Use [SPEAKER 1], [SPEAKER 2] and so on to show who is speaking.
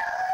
[SPEAKER 1] Yeah.